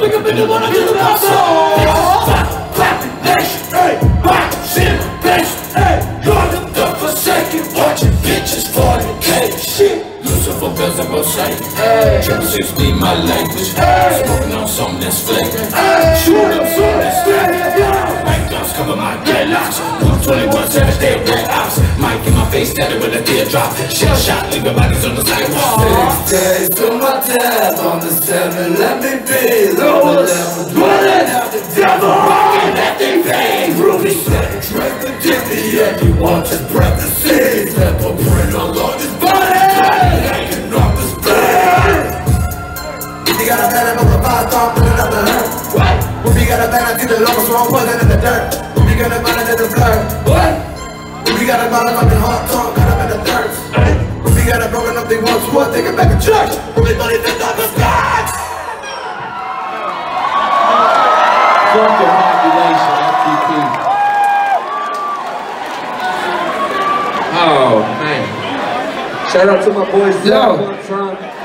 Wake up in the morning, get the box on. Clap, clap, nation. Hey, rock, sin, bass. Hey, you're the forsaken. Watching bitches fornicate. Shit. Lucifer and Mosaic. Hey, triple six be my language. Hey, smoking on something that's flagrant. Hey, shoot up dreadlocks. 121 savage, they red ops. Mic in my face, tatted with a teardrop. Shell shot, leaving bodies on the sidewalk. Six days to my death on the seven, let me be the level dwelling out the devil Rockin' that thing bang. Ruby said, drink the Jimmy and you want to breath the seeds Pepper print all on his body Hanging off his bed If you got a bad enough of five thought, put it up the hurt What? If you got a bad, I see the local, so I'm putting in the dirt If you got a bad, I the got a motherfucking hot talk, cut up in the thirst If you got a broken up, they want what? Take it back to church Everybody think I'm the God Fuck your population, FTP. Oh, man. Shout out to my boys, Yo. Zach, Trump.